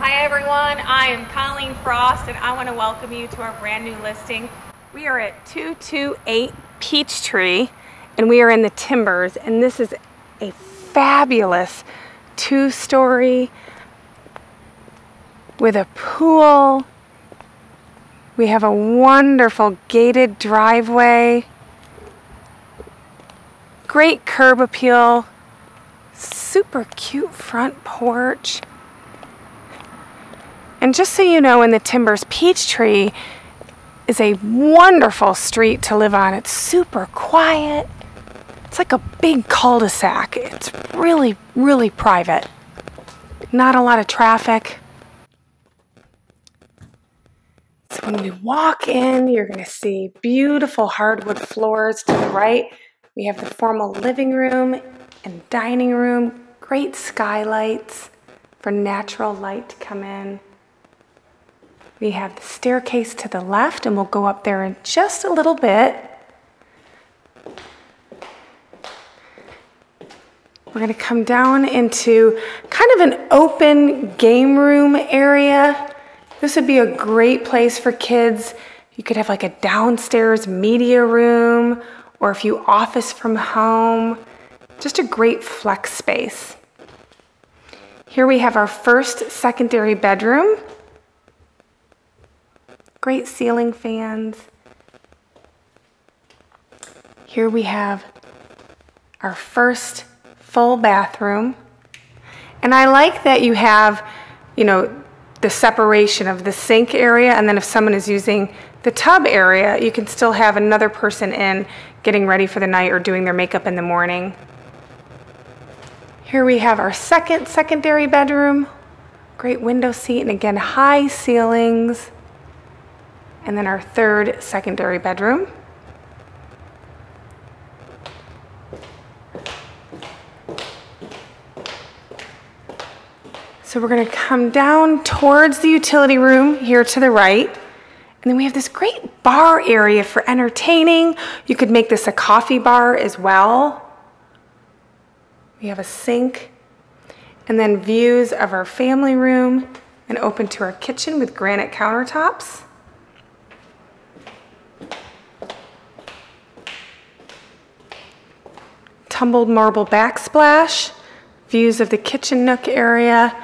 Hi everyone, I am Colleen Frost and I want to welcome you to our brand new listing. We are at 228 Peachtree and we are in the Timbers and this is a fabulous two-story with a pool. We have a wonderful gated driveway. Great curb appeal. Super cute front porch. And just so you know, in the Timbers, Peachtree is a wonderful street to live on. It's super quiet. It's like a big cul-de-sac. It's really, really private. Not a lot of traffic. So when we walk in, you're going to see beautiful hardwood floors to the right. We have the formal living room and dining room. Great skylights for natural light to come in. We have the staircase to the left, and we'll go up there in just a little bit. We're going to come down into kind of an open game room area. This would be a great place for kids. You could have like a downstairs media room, or if you office from home, just a great flex space. Here we have our first secondary bedroom. Great ceiling fans. Here we have our first full bathroom. And I like that you have, you know, the separation of the sink area and then if someone is using the tub area, you can still have another person in getting ready for the night or doing their makeup in the morning. Here we have our second secondary bedroom. Great window seat and again high ceilings and then our third secondary bedroom. So we're going to come down towards the utility room here to the right. And then we have this great bar area for entertaining. You could make this a coffee bar as well. We have a sink and then views of our family room and open to our kitchen with granite countertops. Tumbled marble backsplash, views of the kitchen nook area,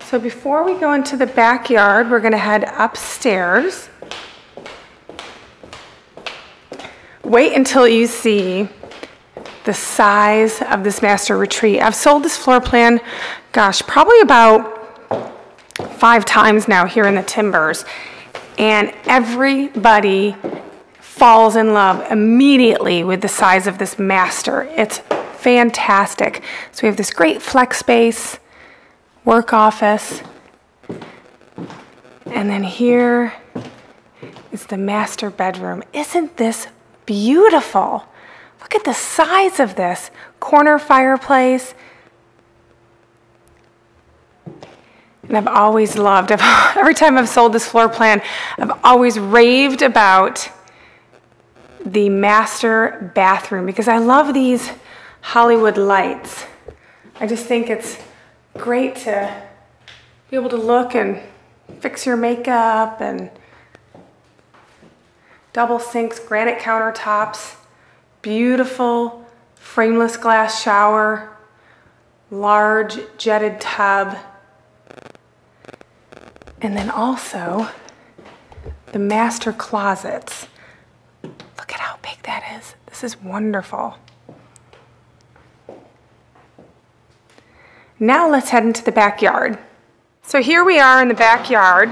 So before we go into the backyard, we're gonna head upstairs. Wait until you see the size of this master retreat. I've sold this floor plan, gosh, probably about five times now here in the Timbers. And everybody falls in love immediately with the size of this master. It's fantastic. So we have this great flex space, work office, and then here is the master bedroom. Isn't this beautiful? Look at the size of this corner fireplace. And I've always loved, every time I've sold this floor plan, I've always raved about the master bathroom because I love these Hollywood lights. I just think it's great to be able to look and fix your makeup and double sinks, granite countertops, beautiful frameless glass shower, large jetted tub, and then also the master closets Look at how big that is. This is wonderful. Now let's head into the backyard. So here we are in the backyard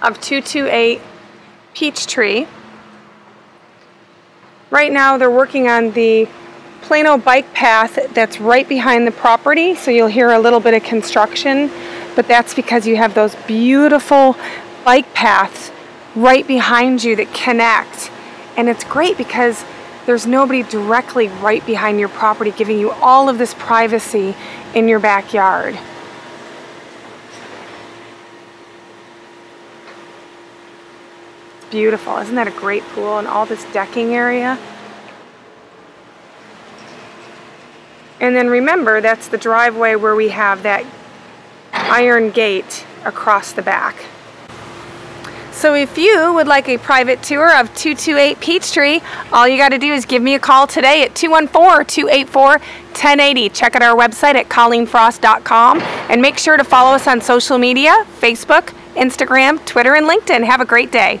of 228 Peachtree. Right now they're working on the Plano bike path that's right behind the property, so you'll hear a little bit of construction, but that's because you have those beautiful bike paths right behind you that connect and it's great because there's nobody directly right behind your property giving you all of this privacy in your backyard. Beautiful. Isn't that a great pool and all this decking area? And then remember, that's the driveway where we have that iron gate across the back. So if you would like a private tour of 228 Peachtree, all you got to do is give me a call today at 214-284-1080. Check out our website at colleenfrost.com and make sure to follow us on social media, Facebook, Instagram, Twitter, and LinkedIn. Have a great day.